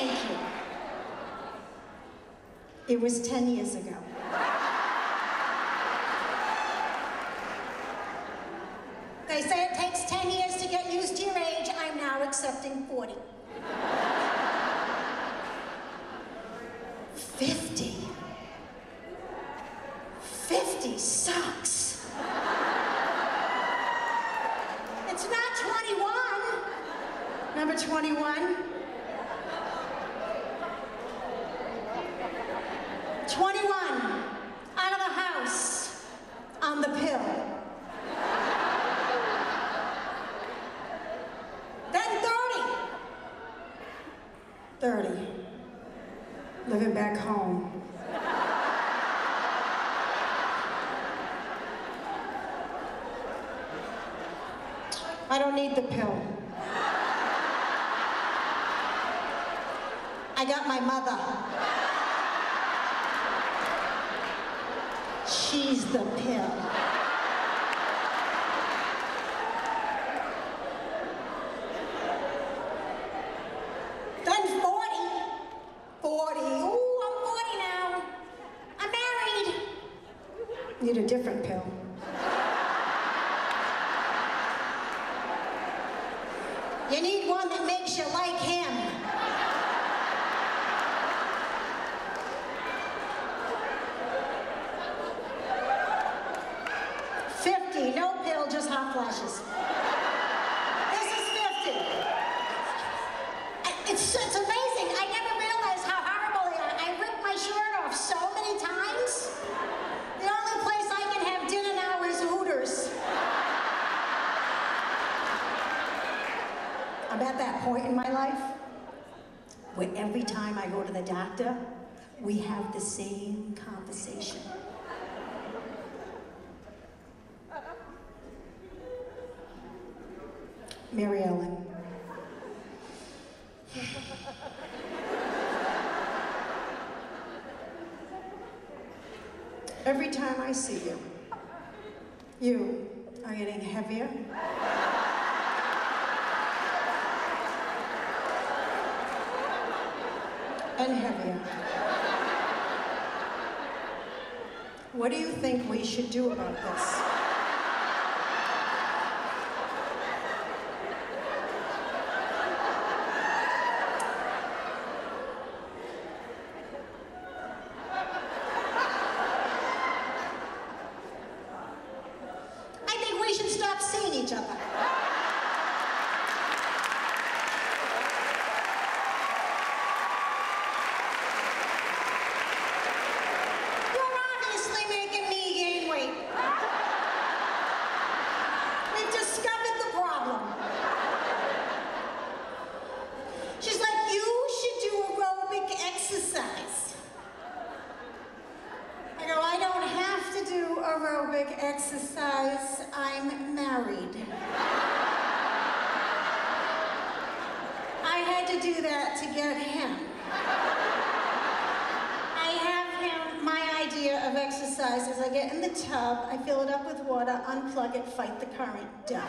Thank you. It was 10 years ago. They say it takes 10 years to get used to your age. I'm now accepting 40. 50. 50 sucks. It's not 21. Number 21. 21. Out of the house. On the pill. Then 30. 30. Living back home. I don't need the pill. I got my mother. She's the pill. Then 40. 40. Ooh, I'm 40 now. I'm married. Need a different pill. You need one that makes you like him. Fifty, no pill, just hot flashes. This is fifty. I- It's, it's amazing. I never realized how horrible they are. I ripped my shirt off so many times. The only place I can have dinner now is Hooters. I'm at that point in my life where every time I go to the doctor, we have the same conversation. Mary Ellen. Every time I see you, you are getting heavier and heavier. What do you think we should do about this? I think we should stop seeing each other. You're obviously making me gain weight. We've discovered the problem. She's like, you should do aerobic exercise. I go, I don't have to do aerobic exercise. I'm married. I had to do that to get him. I have him, my idea of exercise is I get in the tub, I fill it up with water, unplug it, fight the current, done.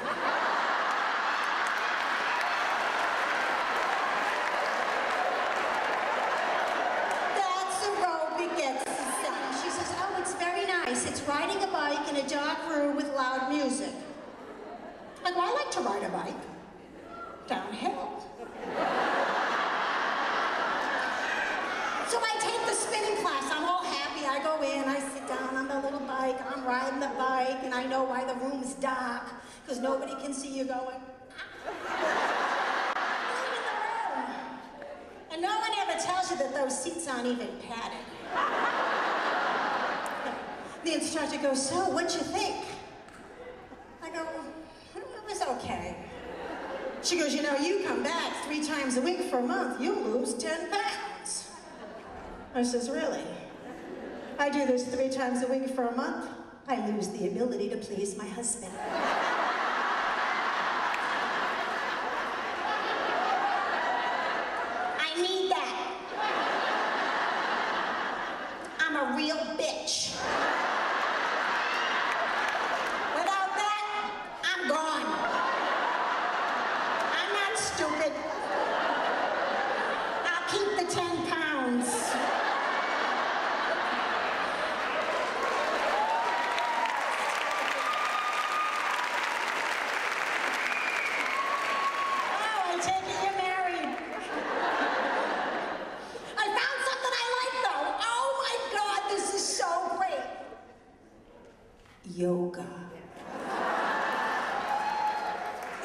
That's aerobic exercise. She says, oh, it's very nice. It's riding a bike in a dark room with loud music. I go, I to ride a bike. Downhill. So I take the spinning class. I'm all happy. I go in, I sit down on the little bike, I'm riding the bike, and I know why the room's dark, because nobody can see you going. And no one ever tells you that those seats aren't even padded. The instructor goes, so what'd you think? I go, it was okay. Goes, you know, you come back three times a week for a month, you'll lose 10 pounds. I says, really? I do this three times a week for a month, I lose the ability to please my husband.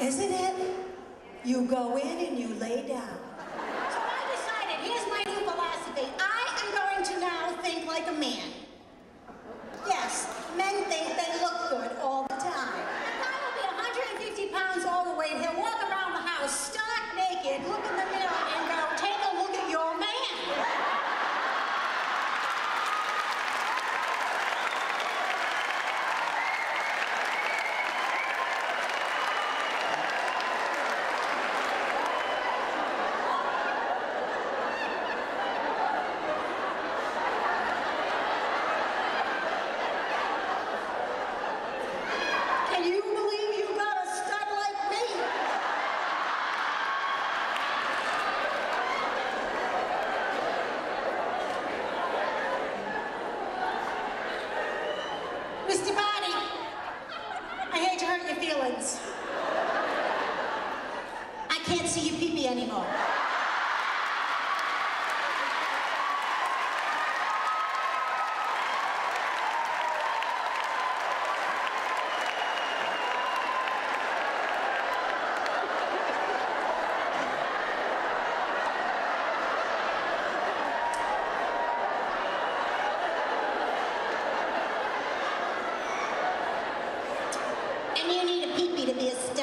Isn't it? You go in and you lay down.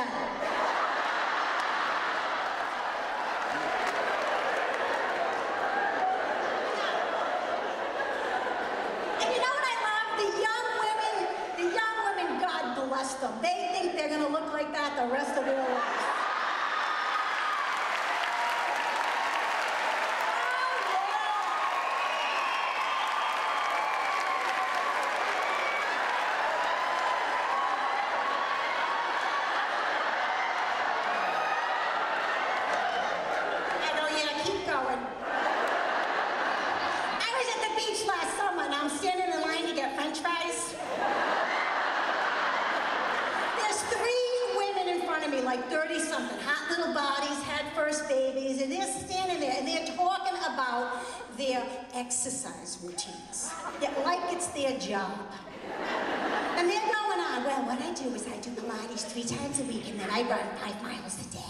Russia. like 30 something, hot little bodies, had first babies, and they're standing there and they're talking about their exercise routines. Yeah, like it's their job. And they're going on, well, what I do is I do Pilates three times a week and then I run five miles a day.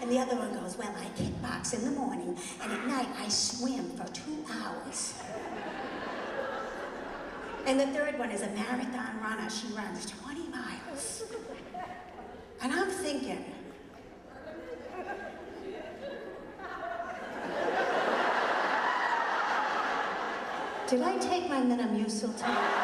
And the other one goes, well, I kickbox in the morning, and at night I swim for two hours. And the third one is a marathon runner. She runs 20 miles. And I'm thinking, Do I take my Metamucil too?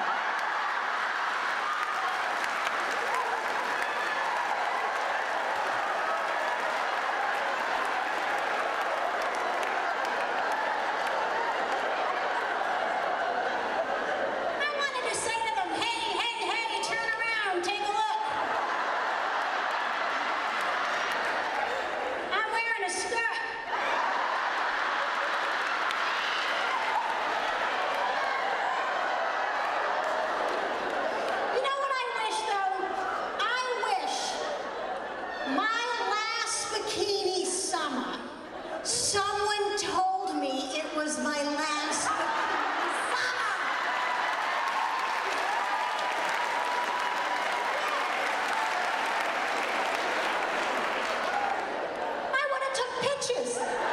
Pitches.